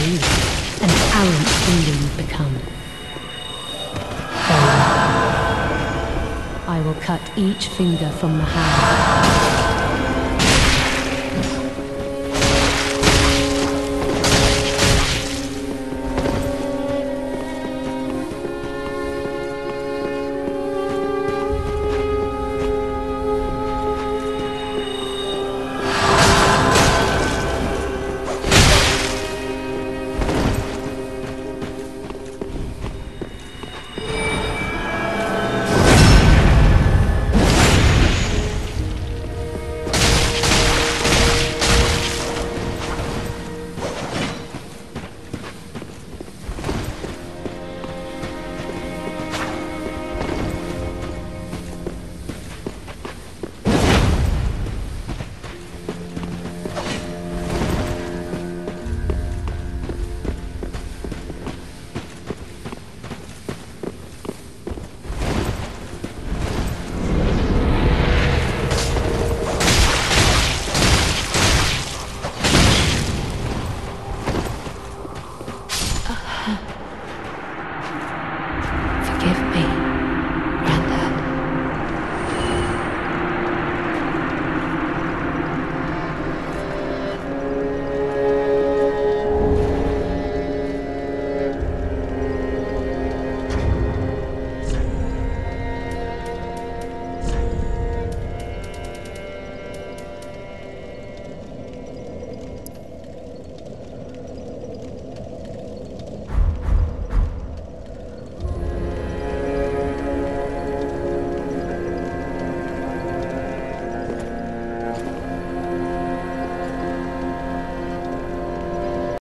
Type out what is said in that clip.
greed and arrogant freedom you've become. Then I will cut each finger from the hand.